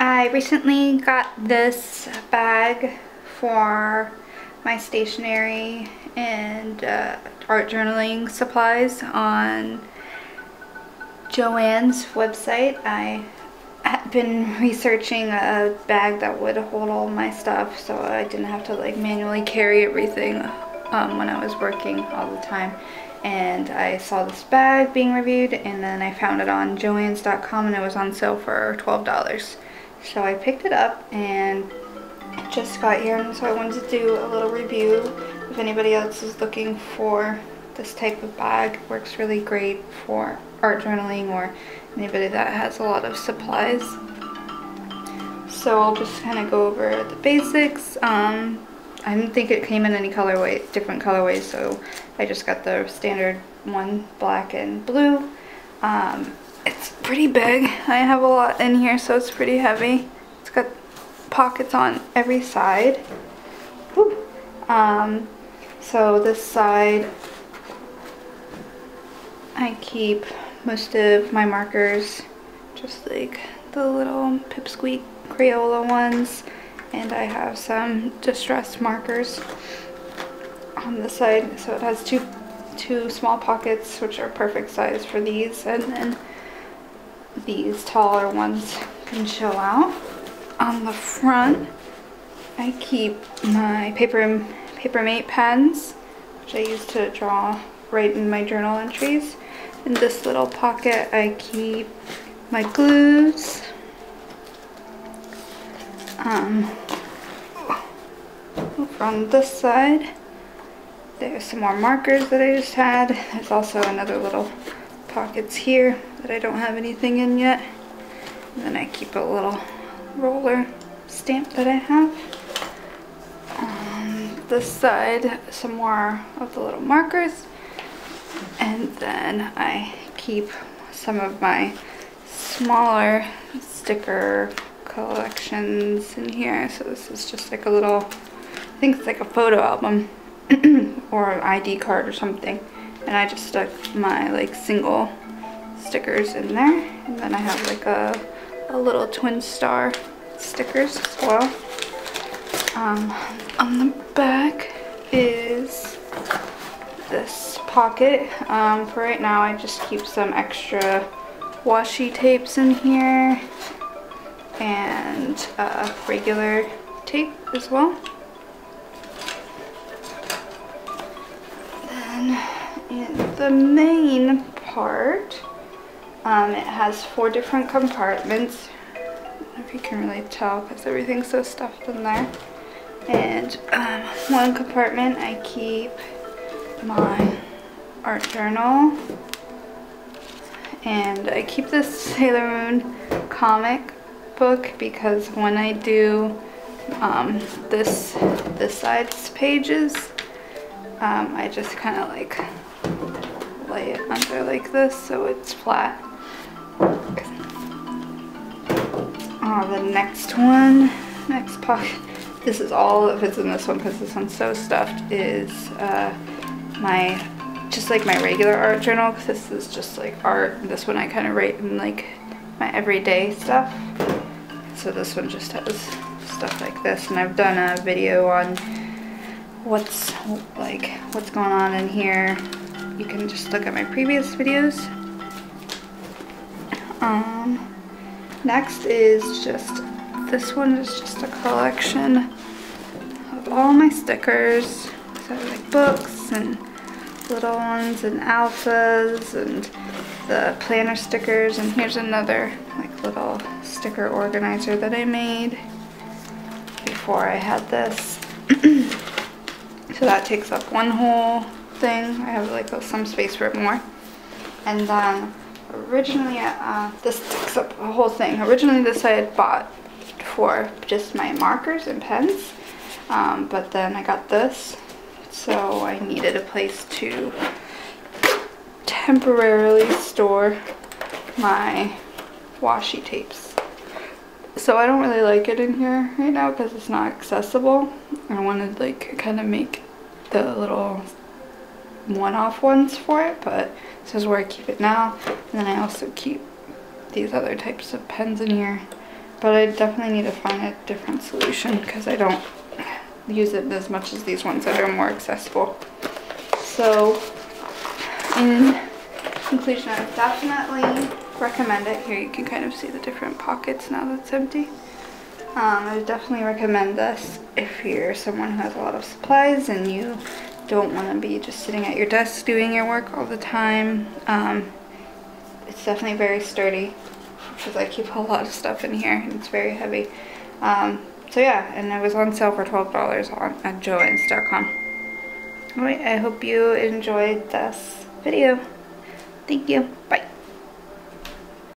I recently got this bag for my stationery and uh, art journaling supplies on Joann's website. I had been researching a bag that would hold all my stuff so I didn't have to like manually carry everything um, when I was working all the time and I saw this bag being reviewed and then I found it on joanns.com and it was on sale for $12 so I picked it up and just got here and so I wanted to do a little review if anybody else is looking for this type of bag. Works really great for art journaling or anybody that has a lot of supplies. So I'll just kind of go over the basics. Um, I didn't think it came in any colorway different colorways so I just got the standard one black and blue. Um, it's pretty big. I have a lot in here so it's pretty heavy. It's got pockets on every side. Um, so this side I keep most of my markers just like the little pipsqueak Crayola ones. And I have some distress markers on the side. So it has two two small pockets which are perfect size for these. And then these taller ones can show out. On the front I keep my paper Papermate pens which I use to draw right in my journal entries. In this little pocket I keep my glues. Um, from this side there's some more markers that I just had. There's also another little pockets here that I don't have anything in yet. And then I keep a little roller stamp that I have. On this side, some more of the little markers. And then I keep some of my smaller sticker collections in here. So this is just like a little, I think it's like a photo album or an ID card or something. And I just stuck my like single stickers in there. And then I have like a, a little twin star stickers as well. Um, on the back is this pocket. Um, for right now I just keep some extra washi tapes in here and uh, regular tape as well. The main part, um, it has four different compartments. if you can really tell because everything's so stuffed in there. And um, one compartment I keep my art journal. And I keep this Sailor Moon comic book because when I do um, this this side's pages, um, I just kind of like lay it under like this so it's flat. Oh, the next one, next pocket, this is all of it's in this one because this one's so stuffed, is uh, my, just like my regular art journal because this is just like art. This one I kind of write in like my everyday stuff. So this one just has stuff like this and I've done a video on what's like what's going on in here you can just look at my previous videos. Um next is just this one is just a collection of all my stickers. So like books and little ones and alphas and the planner stickers. And here's another like little sticker organizer that I made before I had this. So that takes up one whole thing. I have like some space for more. And then originally, uh, this takes up a whole thing. Originally this I had bought for just my markers and pens. Um, but then I got this. So I needed a place to temporarily store my washi tapes. So I don't really like it in here right now because it's not accessible. I wanted like kind of make the little one-off ones for it, but this is where I keep it now. And then I also keep these other types of pens in here. but I definitely need to find a different solution because I don't use it as much as these ones that are more accessible. So in conclusion, I definitely recommend it. Here you can kind of see the different pockets now that's empty. Um, I would definitely recommend this if you're someone who has a lot of supplies and you don't want to be just sitting at your desk doing your work all the time. Um, it's definitely very sturdy because I keep a lot of stuff in here and it's very heavy. Um, so yeah, and it was on sale for $12 on at joanns.com. Alright, I hope you enjoyed this video. Thank you. Bye.